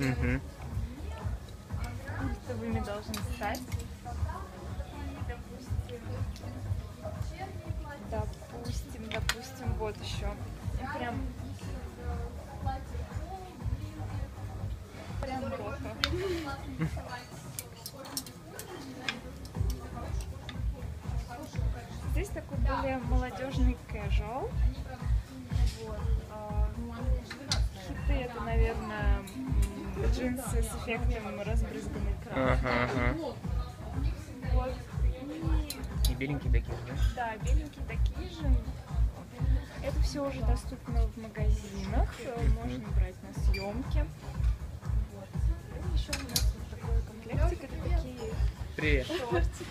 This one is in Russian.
Угу. культовыми должны стать. Допустим, допустим, вот еще. Ну, Прям. Прям рока. Здесь такой более молодежный casual. Вот. а, Хиты это, наверное, джинсы с эффектом разбрызганной краски. Ага, ага. Вот. И И беленькие такие, да? да, беленькие такие же. Это все уже доступно в магазинах. Можно брать на съемки. Вот. И еще у нас вот такой комплектик. Это такие Привет. шортики.